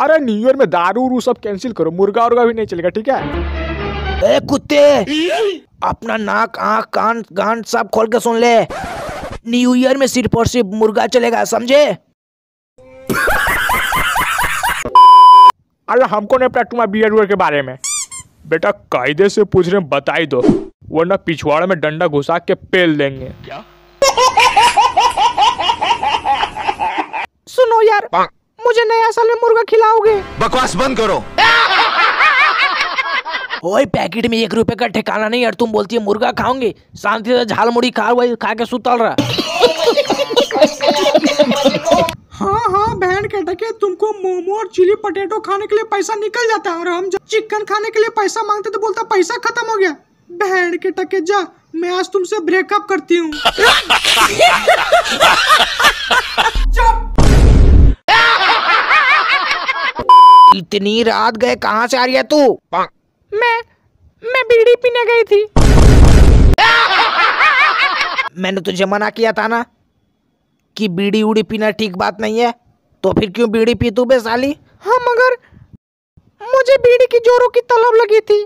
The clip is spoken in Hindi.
अरे न्यू ईयर में दारू उरू सब कैंसिल करो मुर्गा उर्गा भी नहीं चलेगा ठीक है? ए कुत्ते! अपना नाक आँख कान गान सब खोल के सुन ले। न्यू ईयर में सिर्फ़ और सिर्फ़ मुर्गा चलेगा समझे? अरे हमको नहीं पता तुम्हारा बियर के बारे में। बेटा कायदे से पूछ रहे हैं, बताई दो। वरना पिछवाड़े में डंडा घुसा के पेल देंगे। क्या? सुनो यार। मुझे नया साल में मुर्गा खिलाओगे। बकवास बंद करो। ओए पैकेट में एक रुपए का ठिकाना नहीं और तुम बोलती है मुर्गा खाओगे। शांति से झाल मुड़ी खा वही खा के सुतल रहा। हाँ हाँ बहन के टके तुमको मोमो और चिली पटेटो खाने के लिए पैसा निकल जाता है और हम जब चिकन खाने के लिए पैसा मांगते तो बोलता पैसा खत्म हो गया। बहन के टके जा मैं आज तुमसे ब्रेकअप करती हूँ। इतनी रात गए कहाँ से आ रही है तू? मैं मैं बीड़ी पीने गई थी। मैंने तुझे मना किया था ना कि बीड़ी उड़ी पीना ठीक बात नहीं है तो फिर क्यों बीड़ी पी तू बे साली हाँ मगर मुझे बीड़ी की जोरों की तलब लगी थी।